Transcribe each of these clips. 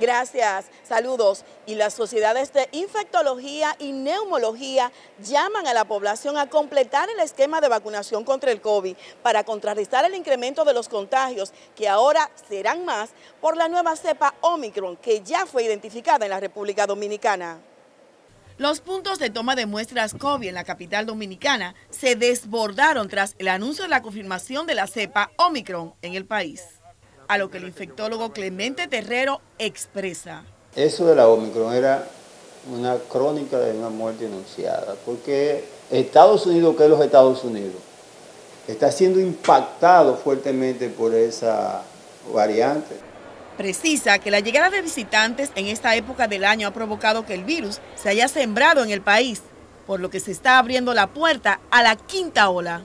Gracias, saludos. Y las sociedades de infectología y neumología llaman a la población a completar el esquema de vacunación contra el COVID para contrarrestar el incremento de los contagios que ahora serán más por la nueva cepa Omicron que ya fue identificada en la República Dominicana. Los puntos de toma de muestras COVID en la capital dominicana se desbordaron tras el anuncio de la confirmación de la cepa Omicron en el país, a lo que el infectólogo Clemente Terrero expresa. Eso de la Omicron era una crónica de una muerte anunciada, porque Estados Unidos, que es los Estados Unidos, está siendo impactado fuertemente por esa variante. Precisa que la llegada de visitantes en esta época del año ha provocado que el virus se haya sembrado en el país, por lo que se está abriendo la puerta a la quinta ola.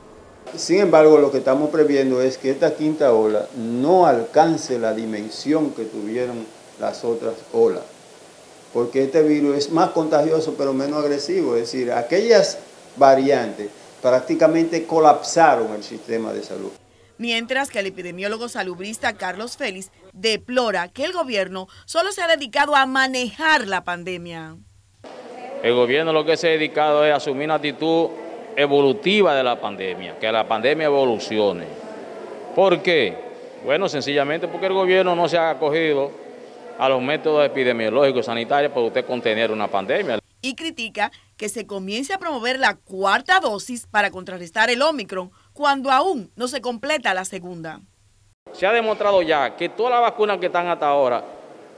Sin embargo, lo que estamos previendo es que esta quinta ola no alcance la dimensión que tuvieron las otras olas, porque este virus es más contagioso pero menos agresivo, es decir, aquellas variantes prácticamente colapsaron el sistema de salud mientras que el epidemiólogo salubrista Carlos Félix deplora que el gobierno solo se ha dedicado a manejar la pandemia. El gobierno lo que se ha dedicado es a asumir una actitud evolutiva de la pandemia, que la pandemia evolucione. ¿Por qué? Bueno, sencillamente porque el gobierno no se ha acogido a los métodos epidemiológicos sanitarios para usted contener una pandemia. Y critica que se comience a promover la cuarta dosis para contrarrestar el Omicron cuando aún no se completa la segunda. Se ha demostrado ya que todas las vacunas que están hasta ahora,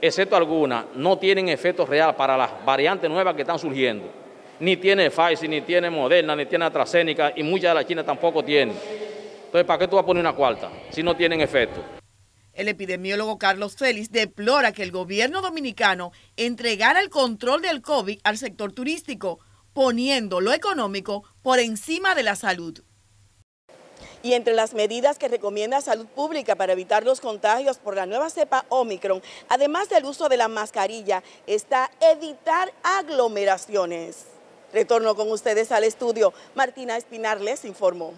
excepto algunas, no tienen efecto real para las variantes nuevas que están surgiendo. Ni tiene Pfizer, ni tiene Moderna, ni tiene AstraZeneca y muchas de las chinas tampoco tienen. Entonces, ¿para qué tú vas a poner una cuarta si no tienen efecto? El epidemiólogo Carlos Félix deplora que el gobierno dominicano entregara el control del COVID al sector turístico, poniendo lo económico por encima de la salud. Y entre las medidas que recomienda Salud Pública para evitar los contagios por la nueva cepa Omicron, además del uso de la mascarilla, está evitar aglomeraciones. Retorno con ustedes al estudio. Martina Espinar les informó.